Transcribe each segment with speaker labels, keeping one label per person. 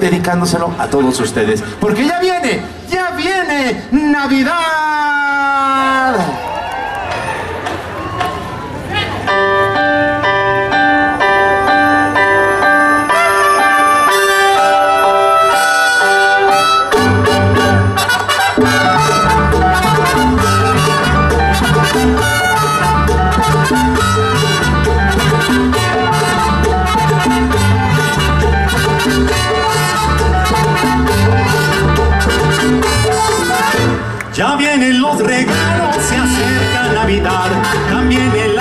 Speaker 1: dedicándoselo a todos ustedes. Porque ya viene, ya viene Navidad.
Speaker 2: Ya vienen los regalos, se acerca Navidad, también el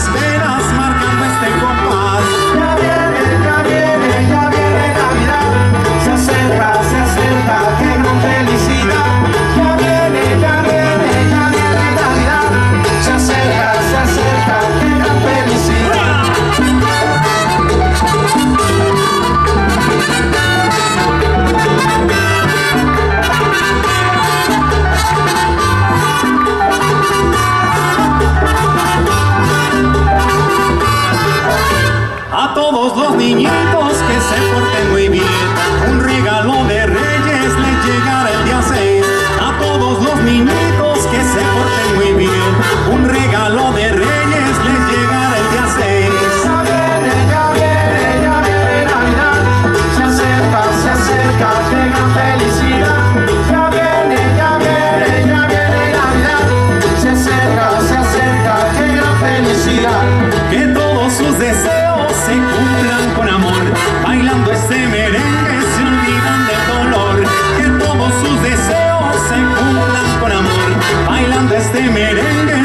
Speaker 3: has been
Speaker 2: on. todos los niñitos que se portaron bailando este merengue.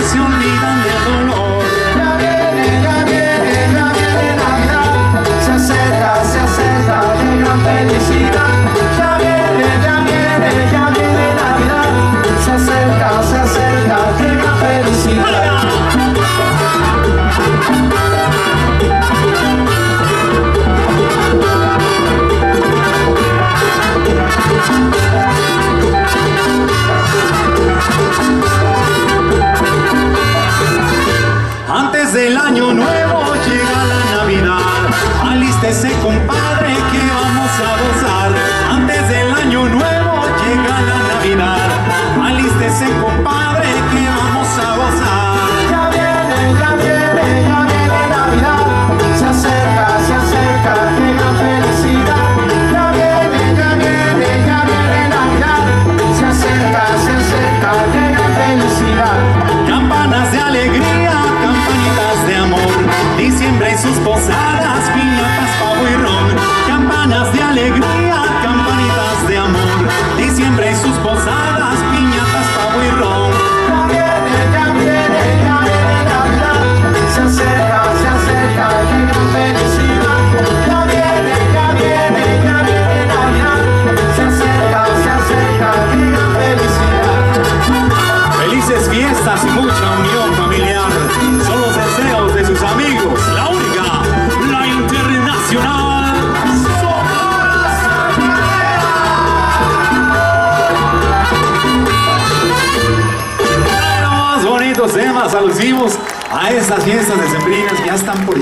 Speaker 2: seus. alusivos a esas fiestas decembrinas que ya están por